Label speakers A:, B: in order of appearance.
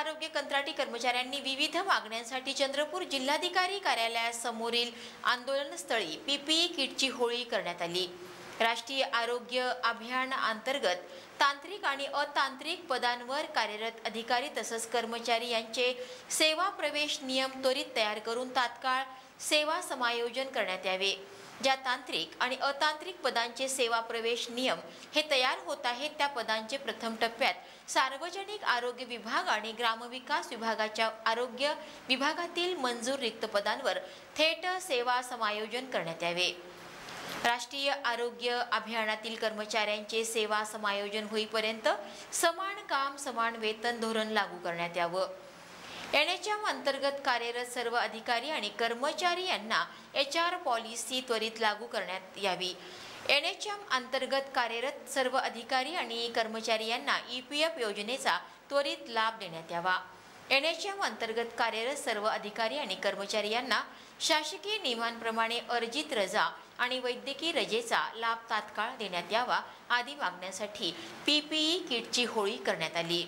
A: आरोग्य कंत्राटी कर्मचाऱ्यांनी विविध मागण्यांसाठी चंद्रपूर जिल्हाधिकारी कार्यालयासमोरील आंदोलनस्थळी पीपीई किटची होळी करण्यात आली. राष्ट्रीय आरोग्य अभियान अंतर्गत तांत्रिक आणि अतांत्रिक पदांवर कार्यरत अधिकारी तसंच कर्मचारी यांचे सेवा प्रवेश नियम त्वरित तयार करून तात्काळ सेवा समायोजन करण्यात यावे. ज्या तांत्रिक आणि अतांत्रिक पदांचे सेवा प्रवेश नियम हे तयार होत आहेत त्या पदांचे प्रथम टप्प्यात सार्वजनिक आरोग्य विभाग आणि ग्रामविकास विभागाच्या आरोग्य विभागातील मंजूर रिक्त पदांवर थेट सेवा समायोजन करण्यात यावे. राष्ट्रीय आरोग्य अभियानातील कर्मचाऱ्यांचे सेवा समायोजन होईपर्यंत समान काम समान वेतन धोरण लागू करण्यात यावं. एन एच एम अंतर्गत कार्यरत सर्व अधिकारी आणि कर्मचारी यांना एच आर पॉलिसी त्वरित लागू करण्यात यावी. एन एच एम अंतर्गत कार्यरत सर्व अधिकारी आणि कर्मचारी यांना ई पी एफ योजनेचा त्वरित लाभ देण्यात यावा. एन एच एम अंतर्गत कार्यरत सर्व अधिकारी आणि कर्मचारी यांना शासकीय नियमांप्रमाणे अर्जित रजा आणि वैद्यकीय रजेचा लाभ तात्काळ देण्यात यावा आदी मागण्यांसाठी पीपीई किटची होळी करण्यात आली.